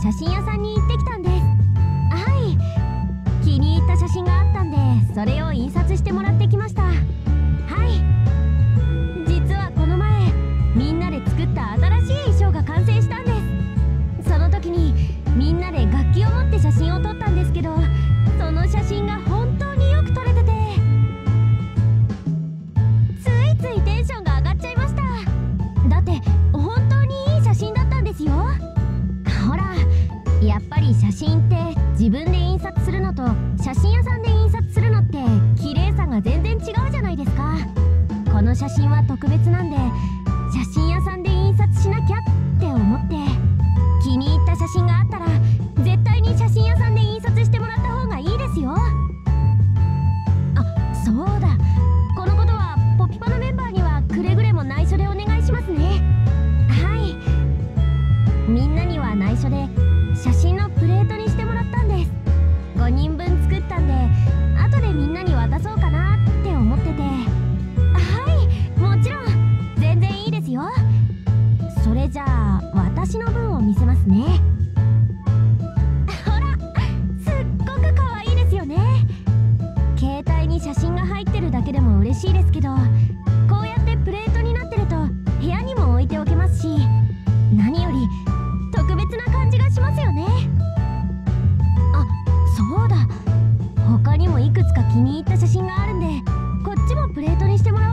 写真屋さんに行ってきたんです。はい。気に入った写真があったんでそれを印刷してもらってきました。はい。実はこの前みんなで作った新しい衣装が完成したんです。その時にみんなで楽器を持って写真を撮ったんです。って自分で印刷するのと写真屋さんで印刷するのって綺麗さが全然違うじゃないですか。この写真は特別なんで写真屋さんで印刷しなきゃっれじゃあ私の分を見せますね。ほらすっごく可愛いですよね。携帯に写真が入ってるだけでも嬉しいですけどこうやってプレートになってると部屋にも置いておけますし何より特別な感じがしますよね。あそうだ。他にもいくつか気に入った写真があるんでこっちもプレートにしてもらう